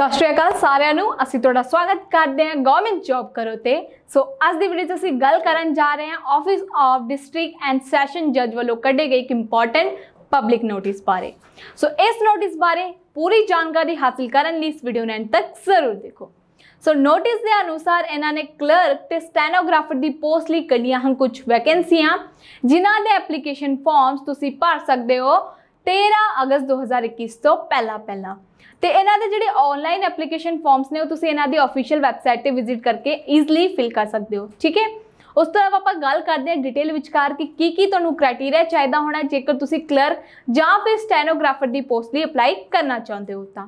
ਸਤਿ ਸ਼੍ਰੀ ਅਕਾਲ ਸਾਰਿਆਂ ਨੂੰ। ਅਸੀਂ ਤੁਹਾਡਾ ਸਵਾਗਤ ਕਰਦੇ ਹਾਂ ਗਵਰਨਮੈਂਟ ਜੌਬ ਕਰੋ ਤੇ। ਸੋ ਅੱਜ ਦੀ ਵੀਡੀਓ 'ਚ ਅਸੀਂ ਗੱਲ ਕਰਨ ਜਾ ਰਹੇ ਹਾਂ office of district and session ਜੱਜ ਵੱਲੋਂ ਕੱਢੇ ਗਏ ਇੱਕ ਇੰਪੋਰਟੈਂਟ ਪਬਲਿਕ ਨੋਟਿਸ ਬਾਰੇ। ਸੋ ਇਸ ਨੋਟਿਸ ਬਾਰੇ ਪੂਰੀ ਜਾਣਕਾਰੀ ਹਾਸਲ ਕਰਨ ਲਈ ਇਸ ਵੀਡੀਓ ਨੂੰ ਅੰਤ ਤੱਕ ਜ਼ਰੂਰ ਦੇਖੋ। ਸੋ ਨੋਟਿਸ ਦੇ ਅਨੁਸਾਰ ਇਹਨਾਂ ਨੇ ਕਲਰਕ ਤੇ ਸਟੈਨੋਗ੍ਰਾਫਰ ਦੀ ਪੋਸਟ ਲਈ ਕੱਢੀਆਂ ਹਨ ਕੁਝ ਵੈਕੈਂਸੀਆਂ ਜਿਨ੍ਹਾਂ ਦੇ ਐਪਲੀਕੇਸ਼ਨ ਫਾਰਮਸ ਤੁਸੀਂ ਭਰ ਸਕਦੇ ਹੋ। 13 ਅਗਸਤ 2021 ਤੋਂ ਪਹਿਲਾਂ ਪਹਿਲਾਂ। ਤੇ ਇਹਨਾਂ ਦੇ ਜਿਹੜੇ ਆਨਲਾਈਨ ਐਪਲੀਕੇਸ਼ਨ ਫਾਰਮਸ ਨੇ, ਉਹ ਤੁਸੀਂ ਇਹਨਾਂ ਦੀ ਅਫੀਸ਼ੀਅਲ ਵੈਬਸਾਈਟ ਤੇ ਵਿਜ਼ਿਟ ਕਰਕੇ ਈਜ਼ੀਲੀ ਫਿਲ ਕਰ ਸਕਦੇ ਹੋ, ਠੀਕ ਹੈ? ਉਸ ਤੋਂ ਇਲਾਵਾ ਆਪਾਂ ਗੱਲ ਕਰਦੇ ਹਾਂ ਡਿਟੇਲ ਵਿਚਕਾਰ ਕਿ ਕੀ ਕੀ ਤੁਹਾਨੂੰ ਕ੍ਰਾਈਟੇਰੀਆ ਚਾਹੀਦਾ ਹੋਣਾ ਜੇਕਰ ਤੁਸੀਂ ਕਲਰਕ ਜਾਂ ਫਿਰ ਸਟੈਨੋਗ੍ਰਾਫਰ ਦੀ ਪੋਸਟ ਲਈ ਅਪਲਾਈ ਕਰਨਾ ਚਾਹੁੰਦੇ ਹੋ ਤਾਂ।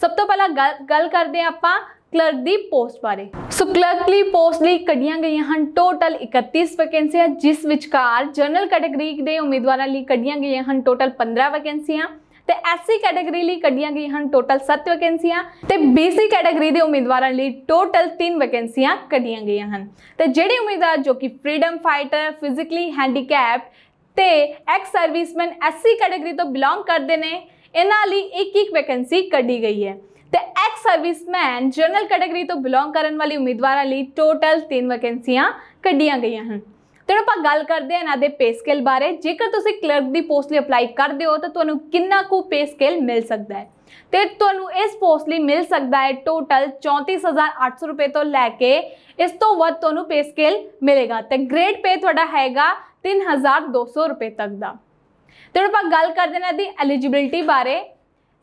ਸਭ ਤੋਂ ਪਹਿਲਾਂ ਗੱਲ ਕਰਦੇ ਹਾਂ ਆਪਾਂ ਕਲਰਕ ਦੀ ਪੋਸਟ ਬਾਰੇ। ਸੋ ਕਲਰਕ ਲਈ ਪੋਸਟ ਲਈ ਕੱਢੀਆਂ ਗਈਆਂ ਹਨ ਟੋਟਲ 31 ਵੈਕੈਂਸੀਆਂ ਜਿਸ ਵਿਚਕਾਰ ਜਨਰਲ ਕੈਟਾਗਰੀ ਦੇ ਉਮੀਦਵਾਰਾਂ ਲਈ ਕੱਢੀਆਂ ਗਈਆਂ ਹਨ ਟੋਟਲ 15 ਵੈਕੈਂਸੀਆਂ ਤੇ ਐਸਸੀ ਕੈਟਾਗਰੀ ਲਈ ਕੱਢੀਆਂ ਗਈਆਂ ਹਨ ਟੋਟਲ 7 ਵੈਕੈਂਸੀਆਂ ਤੇ ਬੀਸੀ ਕੈਟਾਗਰੀ ਦੇ ਉਮੀਦਵਾਰਾਂ ਲਈ ਟੋਟਲ 3 ਵੈਕੈਂਸੀਆਂ ਕੱਢੀਆਂ ਗਈਆਂ ਹਨ। ਤੇ ਜਿਹੜੇ ਉਮੀਦਵਾਰ ਜੋ ਕਿ ਫਰੀडम ਫਾਈਟਰ ਫਿਜ਼ੀਕਲੀ ਹੈਂਡੀਕੈਪਡ ਤੇ ਐਕਸ ਸਰਵਿਸਮੈਨ ਐਸਸੀ ਕੈਟਾਗਰੀ ਤੋਂ ਬਿਲੋਂਗ ਕਰਦੇ ਨੇ, ਇਹਨਾਂ ਲਈ ਇੱਕ ਇੱਕ ਵੈਕੈਂਸੀ ਕੱਢੀ ਗਈ ਹੈ। ਤੇ ਐਕਸ ਸਰਵਿਸਮੈਨ ਜਨਰਲ ਕੈਟਾਗਰੀ ਤੋਂ ਬਿਲੋਂਗ ਕਰਨ ਵਾਲੇ ਉਮੀਦਵਾਰਾਂ ਲਈ ਟੋਟਲ 3 ਵੈਕੈਂਸੀਆਂ ਕੱਢੀਆਂ ਗਈਆਂ ਹਨ। ਤੇ ਆਪਾਂ ਗੱਲ ਕਰਦੇ ਹਾਂ ਇਹਨਾਂ ਦੇ ਪੇ ਸਕੇਲ ਬਾਰੇ। ਜੇਕਰ ਤੁਸੀਂ ਕਲਰਕ ਦੀ ਪੋਸਟ ਲਈ ਅਪਲਾਈ ਕਰਦੇ ਹੋ, ਤਾਂ ਤੁਹਾਨੂੰ ਕਿੰਨਾ ਕੁ ਪੇ ਸਕੇਲ ਮਿਲ ਸਕਦਾ ਹੈ? ਤੇ ਤੁਹਾਨੂੰ ਇਸ ਪੋਸਟ ਲਈ ਮਿਲ ਸਕਦਾ ਹੈ ਟੋਟਲ 34800 ਰੁਪਏ ਤੋਂ ਲੈ ਕੇ ਇਸ ਤੋਂ ਵੱਧ ਤੁਹਾਨੂੰ ਪੇ ਸਕੇਲ ਮਿਲੇਗਾ। ਤੇ ਗ੍ਰੇਡ ਪੇ ਤੁਹਾਡਾ ਹੈਗਾ 3200 ਰੁਪਏ ਤੱਕ ਦਾ। ਤੇ ਆਪਾਂ ਗੱਲ ਕਰਦੇ ਹਾਂ ਦੀ ਐਲੀਜੀਬਿਲਟੀ ਬਾਰੇ।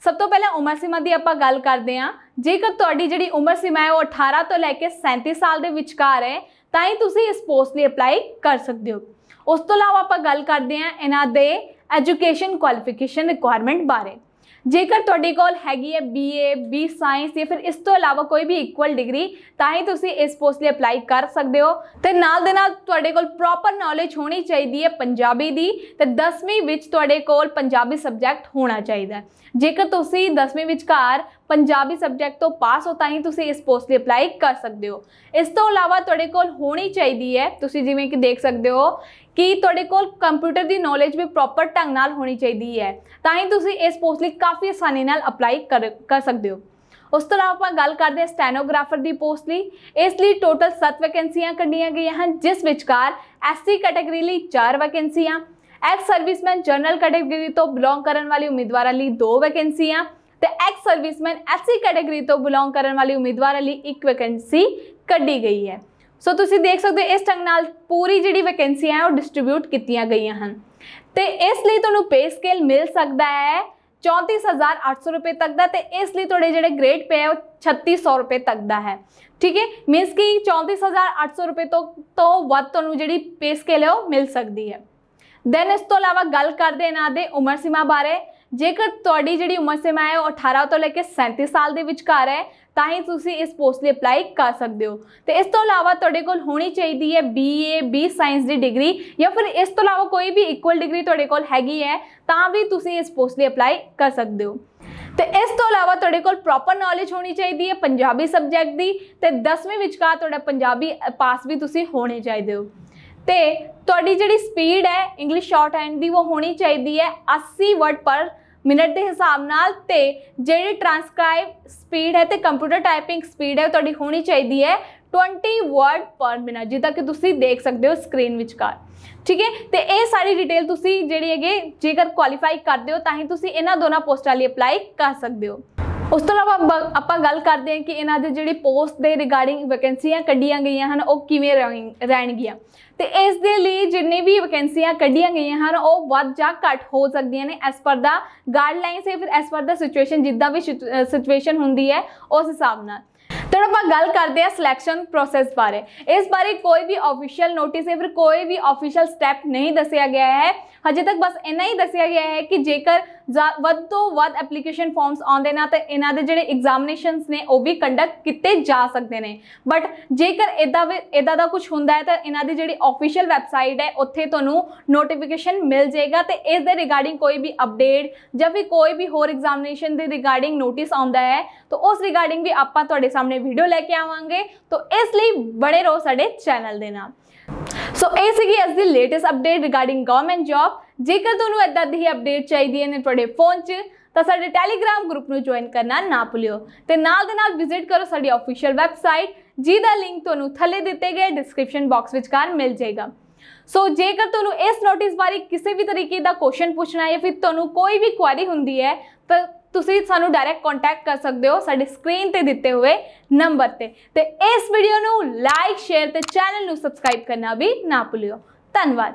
ਸਭ ਤੋਂ ਪਹਿਲਾਂ ਉਮਰ ਸੀਮਾ ਦੀ ਆਪਾਂ ਗੱਲ ਕਰਦੇ ਹਾਂ। ਜੇਕਰ ਤੁਹਾਡੀ ਜਿਹੜੀ ਉਮਰ ਸੀਮਾ ਹੈ ਉਹ 18 ਤੋਂ ਲੈ ਕੇ 37 ਸਾਲ ਦੇ ਵਿਚਕਾਰ ਹੈ, ਤਾਂ ਹੀ ਤੁਸੀਂ ਇਸ ਪੋਸਟ ਲਈ ਅਪਲਾਈ ਕਰ ਸਕਦੇ ਹੋ। ਉਸ ਤੋਂ ਇਲਾਵਾ ਆਪਾਂ ਗੱਲ ਕਰਦੇ ਹਾਂ ਇਹਨਾਂ ਦੇ ਐਜੂਕੇਸ਼ਨ ਕੁਆਲੀਫਿਕੇਸ਼ਨ ਰਿਕੁਆਇਰਮੈਂਟ ਬਾਰੇ। ਜੇਕਰ ਤੁਹਾਡੇ ਕੋਲ ਹੈਗੀ ਹੈ ਬੀਏ ਬੀ ਸਾਇੰਸ ਜਾਂ ਫਿਰ ਇਸ ਤੋਂ ਇਲਾਵਾ ਕੋਈ ਵੀ ਇਕੁਅਲ ਡਿਗਰੀ ਤਾਂ ਹੀ ਤੁਸੀਂ ਇਸ ਪੋਸਟ ਲਈ ਅਪਲਾਈ ਕਰ ਸਕਦੇ ਹੋ। ਤੇ ਨਾਲ ਦੇ ਨਾਲ ਤੁਹਾਡੇ ਕੋਲ ਪ੍ਰੋਪਰ ਨੌਲੇਜ ਹੋਣੀ ਚਾਹੀਦੀ ਹੈ ਪੰਜਾਬੀ ਦੀ, ਤੇ 10ਵੀਂ ਵਿੱਚ ਤੁਹਾਡੇ ਕੋਲ ਪੰਜਾਬੀ ਸਬਜੈਕਟ ਹੋਣਾ ਚਾਹੀਦਾ ਜੇਕਰ ਤੁਸੀਂ 10ਵੀਂ ਵਿੱਚ ਘਰ ਪੰਜਾਬੀ ਸਬਜੈਕਟ ਤੋਂ ਪਾਸ ਹੋ ਤਾਂ ਹੀ ਤੁਸੀਂ ਇਸ ਪੋਸਟ ਲਈ ਅਪਲਾਈ ਕਰ ਸਕਦੇ ਹੋ। ਇਸ ਤੋਂ ਇਲਾਵਾ ਤੁਹਾਡੇ ਕੋਲ ਹੋਣੀ ਚਾਹੀਦੀ ਹੈ, ਤੁਸੀਂ ਜਿਵੇਂ ਕਿ ਦੇਖ ਸਕਦੇ ਹੋ ਕਿ ਤੁਹਾਡੇ ਕੋਲ ਕੰਪਿਊਟਰ ਦੀ ਨੌਲੇਜ ਵੀ ਪ੍ਰੋਪਰ ਢੰਗ ਨਾਲ ਹੋਣੀ ਚਾਹੀਦੀ ਹੈ। ਤਾਂ ਹੀ ਤੁਸੀਂ ਇਸ ਪੋਸਟ ਲਈ ਕਾਫੀ ਆਸਾਨੀ ਨਾਲ ਅਪਲਾਈ ਕਰ ਕਰ ਸਕਦੇ ਹੋ। ਉਸ ਤੋਂ ਇਲਾਵਾ ਆਪਾਂ ਗੱਲ ਕਰਦੇ ਹਾਂ ਸਟੈਨੋਗ੍ਰਾਫਰ ਦੀ ਪੋਸਟ ਲਈ। ਇਸ ਲਈ ਟੋਟਲ 7 ਵੈਕੈਂਸੀਆਂ ਕੱਢੀਆਂ ਗਈਆਂ ਹਨ, ਜਿਸ ਵਿਚਕਾਰ ਐਸਸੀ ਕੈਟਾਗਰੀ ਲਈ 4 ਵੈਕੈਂਸੀਆਂ ਐਕਸ ਸਰਵਿਸਮੈਨ ਜਨਰਲ ਕੈਟਾਗਰੀ ਤੋਂ ਬਿਲੋਂਗ ਕਰਨ ਵਾਲੇ ਉਮੀਦਵਾਰਾਂ ਲਈ 2 ਵੈਕੈਂਸੀਆਂ ਤੇ ਐਕਸ ਸਰਵਿਸਮੈਨ ਐਸੀ ਕੈਟਾਗਰੀ ਤੋਂ ਬਿਲੋਂਗ ਕਰਨ ਵਾਲੇ ਉਮੀਦਵਾਰਾਂ ਲਈ ਇੱਕ ਵੈਕੈਂਸੀ ਕੱਢੀ ਗਈ ਹੈ। ਸੋ ਤੁਸੀਂ ਦੇਖ ਸਕਦੇ ਹੋ, ਇਸ ਢੰਗ ਨਾਲ ਪੂਰੀ ਜਿਹੜੀ ਵੈਕੈਂਸੀਆਂ ਹੈ, ਉਹ ਡਿਸਟ੍ਰੀਬਿਊਟ ਕੀਤੀਆਂ ਗਈਆਂ ਹਨ। ਤੇ ਇਸ ਲਈ ਤੁਹਾਨੂੰ ਪੇ ਸਕੇਲ ਮਿਲ ਸਕਦਾ ਹੈ 34800 ਰੁਪਏ ਤੱਕ ਦਾ ਤੇ ਇਸ ਲਈ ਤੁਹਾਡੇ ਜਿਹੜੇ ਗ੍ਰੇਡ ਪੇ ਹੈ ਉਹ 3600 ਰੁਪਏ ਤੱਕ ਦਾ ਹੈ। ਠੀਕ ਹੈ? ਮੀਨਸ ਕਿ 34800 ਰੁਪਏ ਤੋਂ ਤੋਂ ਵੱਧ ਤੁਹਾਨੂੰ ਜਿਹੜੀ ਪੇ ਸਕੇਲ ਹੈ, ਉਹ ਮਿਲ ਸਕਦੀ ਹੈ। ਦੈਨ ਇਸ ਤੋਂ ਇਲਾਵਾ ਗੱਲ ਕਰਦੇ ਇਹਨਾਂ ਦੇ ਉਮਰ ਸੀਮਾ ਬਾਰੇ। ਜੇਕਰ ਤੁਹਾਡੀ ਜਿਹੜੀ ਉਮਰ ਸੀਮਾ ਹੈ ਉਹ 18 ਤੋਂ ਲੈ ਕੇ 37 ਸਾਲ ਦੇ ਵਿਚਕਾਰ ਹੈ, ਤਾਂ ਹੀ ਤੁਸੀਂ ਇਸ ਪੋਸਟ ਲਈ ਅਪਲਾਈ ਕਰ ਸਕਦੇ ਹੋ। ਤੇ ਇਸ ਤੋਂ ਇਲਾਵਾ ਤੁਹਾਡੇ ਕੋਲ ਹੋਣੀ ਚਾਹੀਦੀ ਹੈ ਬੀਏ ਬੀ ਸਾਇੰਸ ਦੀ ਡਿਗਰੀ ਜਾਂ ਫਿਰ ਇਸ ਤੋਂ ਇਲਾਵਾ ਕੋਈ ਵੀ ਇਕੁਅਲ ਡਿਗਰੀ ਤੁਹਾਡੇ ਕੋਲ ਹੈਗੀ ਹੈ, ਤਾਂ ਵੀ ਤੁਸੀਂ ਇਸ ਪੋਸਟ ਲਈ ਅਪਲਾਈ ਕਰ ਸਕਦੇ ਹੋ। ਤੇ ਇਸ ਤੋਂ ਇਲਾਵਾ ਤੁਹਾਡੇ ਕੋਲ ਪ੍ਰੋਪਰ ਨੌਲੇਜ ਹੋਣੀ ਚਾਹੀਦੀ ਹੈ ਪੰਜਾਬੀ ਸਬਜੈਕਟ ਦੀ ਤੇ 10ਵੀਂ ਵਿਚਕਾਰ ਤੁਹਾਡਾ ਪੰਜਾਬੀ ਪਾਸ ਵੀ ਤੁਸੀਂ ਹੋਣੇ ਚਾਹੀਦੇ ਹੋ। ਤੇ ਤੁਹਾਡੀ ਜਿਹੜੀ ਸਪੀਡ ਹੈ ਇੰਗਲਿਸ਼ ਸ਼ਾਰਟ ਹੈਂਡ ਦੀ, ਉਹ ਹੋਣੀ ਚਾਹੀਦੀ ਹੈ 80 ਵਰਡ ਪਰ ਮਿੰਟ ਦੇ ਹਿਸਾਬ ਨਾਲ ਤੇ ਜਿਹੜੀ ਟ੍ਰਾਂਸਕ੍ਰਾਈਬ ਸਪੀਡ ਹੈ ਤੇ ਕੰਪਿਊਟਰ ਟਾਈਪਿੰਗ ਸਪੀਡ ਹੈ ਤੁਹਾਡੀ ਹੋਣੀ ਚਾਹੀਦੀ ਹੈ 20 ਵਰਡ ਪਰ ਮਿੰਟ ਜਿੱਦਾਂ ਕਿ ਤੁਸੀਂ ਦੇਖ ਸਕਦੇ ਹੋ ਸਕਰੀਨ ਵਿਚਕਾਰ। ਠੀਕ ਹੈ? ਤੇ ਇਹ ਸਾਰੀ ਡਿਟੇਲ ਤੁਸੀਂ ਜਿਹੜੀ ਹੈਗੇ, ਜੇਕਰ ਕੁਆਲੀਫਾਈ ਕਰਦੇ ਹੋ, ਤਾਂ ਹੀ ਤੁਸੀਂ ਇਹਨਾਂ ਦੋਨਾਂ ਪੋਸਟਾਂ ਲਈ ਅਪਲਾਈ ਕਰ ਸਕਦੇ ਹੋ। ਉਸ ਤੋਂ ਇਲਾਵਾ ਆਪਾਂ ਗੱਲ ਕਰਦੇ ਹਾਂ ਕਿ ਇਹਨਾਂ ਦੇ ਜਿਹੜੇ ਪੋਸਟ ਦੇ ਰਿਗਾਰਡਿੰਗ ਵੈਕੈਂਸੀਆਂ ਕੱਢੀਆਂ ਗਈਆਂ ਹਨ, ਉਹ ਕਿਵੇਂ ਰਹਿਣਗੀਆਂ। ਤੇ ਇਸ ਦੇ ਲਈ ਜਿੰਨੇ ਵੀ ਵੈਕੈਂਸੀਆਂ ਕੱਢੀਆਂ ਗਈਆਂ ਹਨ, ਉਹ ਵੱਧ ਜਾਂ ਘੱਟ ਹੋ ਸਕਦੀਆਂ ਨੇ ਐਸ ਪਰ ਦਾ ਗਾਈਡਲਾਈਨਸ ਜਾਂ ਫਿਰ ਐਸ ਪਰ ਦਾ ਸਿਚੁਏਸ਼ਨ ਜਿੱਦਾਂ ਵੀ ਸਿਚੁਏਸ਼ਨ ਹੁੰਦੀ ਹੈ, ਉਸ ਹਿਸਾਬ ਨਾਲ। ਤੇ ਆਪਾਂ ਗੱਲ ਕਰਦੇ ਹਾਂ ਸਿਲੈਕਸ਼ਨ ਪ੍ਰੋਸੈਸ ਬਾਰੇ। ਇਸ ਬਾਰੇ ਕੋਈ ਵੀ ਆਫੀਸ਼ੀਅਲ ਨੋਟਿਸ ਜਾਂ ਫਿਰ ਕੋਈ ਵੀ ਆਫੀਸ਼ੀਅਲ ਸਟੈਪ ਨਹੀਂ ਦੱਸਿਆ ਗਿਆ ਹੈ। ਹਜੇ ਤੱਕ ਬਸ ਇੰਨਾ ਹੀ ਦੱਸਿਆ ਗਿਆ ਹੈ ਕਿ ਜੇਕਰ ਵੱਧ ਤੋਂ ਵੱਧ ਐਪਲੀਕੇਸ਼ਨ ਫਾਰਮਸ ਆਉਂਦੇ ਨਾ ਤਾਂ ਇਹਨਾਂ ਦੇ ਜਿਹੜੇ ਐਗਜ਼ਾਮੀਨੇਸ਼ਨਸ ਨੇ ਉਹ ਵੀ ਕੰਡਕਟ ਕੀਤੇ ਜਾ ਸਕਦੇ ਨੇ। ਬਟ ਜੇਕਰ ਇਦਾਂ ਇਦਾਂ ਦਾ ਕੁਝ ਹੁੰਦਾ ਹੈ ਤਾਂ ਇਹਨਾਂ ਦੀ ਜਿਹੜੀ ਆਫੀਸ਼ੀਅਲ ਵੈਬਸਾਈਟ ਹੈ, ਉੱਥੇ ਤੁਹਾਨੂੰ ਨੋਟੀਫਿਕੇਸ਼ਨ ਮਿਲ ਜਾਏਗਾ ਤੇ ਇਸ ਦੇ ਰਿਗਾਰਡਿੰਗ ਕੋਈ ਵੀ ਅਪਡੇਟ ਜਾਂ ਫਿਰ ਕੋਈ ਵੀ ਹੋਰ ਐਗਜ਼ਾਮੀਨੇਸ਼ਨ ਦੇ ਰਿਗਾਰਡਿੰਗ ਨੋਟਿਸ ਆਉਂਦਾ ਹੈ, ਤਾਂ ਉਸ ਰਿਗਾਰਡਿੰਗ ਵੀ ਆਪਾਂ ਤੁਹਾਡੇ ਸਾਹਮਣੇ ਵੀਡੀਓ ਲੈ ਕੇ ਆਵਾਂਗੇ ਤਾਂ ਇਸ ਲਈ ਬਣੇ ਰਹੋ ਸਾਡੇ ਚੈਨਲ ਦੇ ਨਾਲ ਸੋ ਇਹ ਸੀਗੀ ਅੱਜ ਦੀ latest update regarding government job ਜੇਕਰ ਤੁਹਾਨੂੰ ਇਦਾਂ ਦੀ ਅਪਡੇਟ ਚਾਹੀਦੀ ਹੈ ਨੇ ਤੁਹਾਡੇ ਫੋਨ 'ਚ ਤਾਂ ਸਾਡੇ ਟੈਲੀਗ੍ਰਾਮ ਗਰੁੱਪ ਨੂੰ ਜੁਆਇਨ ਕਰਨਾ ਨਾ ਭੁੱਲਿਓ ਤੇ ਨਾਲ ਦੇ ਨਾਲ ਵਿਜ਼ਿਟ ਕਰੋ ਸਾਡੀ ਅਫੀਸ਼ੀਅਲ ਵੈਬਸਾਈਟ ਜਿਹਦਾ ਲਿੰਕ ਤੁਹਾਨੂੰ ਥੱਲੇ ਦਿੱਤੇ ਗਏ ਡਿਸਕ੍ਰਿਪਸ਼ਨ ਬਾਕਸ ਵਿਚਕਾਰ ਮਿਲ ਜਾਏਗਾ ਸੋ ਜੇਕਰ ਤੁਹਾਨੂੰ ਇਸ ਨੋਟਿਸ ਬਾਰੇ ਕਿਸੇ ਵੀ ਤਰੀਕੇ ਦਾ ਕੁਐਸਚਨ ਪੁੱਛਣਾ ਹੈ ਜਾਂ ਫਿਰ ਤੁਹਾਨੂੰ ਕੋਈ ਵੀ ਕੁਐਰੀ ਹੁੰਦੀ ਹੈ ਤਾਂ ਤੁਸੀਂ ਸਾਨੂੰ ਡਾਇਰੈਕਟ ਕੰਟੈਕਟ ਕਰ ਸਕਦੇ ਹੋ ਸਾਡੇ ਸਕਰੀਨ ਤੇ ਦਿੱਤੇ ਹੋਏ ਨੰਬਰ ਤੇ। ਤੇ ਇਸ ਵੀਡੀਓ ਨੂੰ ਲਾਈਕ ਸ਼ੇਅਰ ਤੇ ਚੈਨਲ ਨੂੰ ਸਬਸਕ੍ਰਾਈਬ ਕਰਨਾ ਵੀ ਨਾ ਭੁੱਲਿਓ। ਧੰਨਵਾਦ।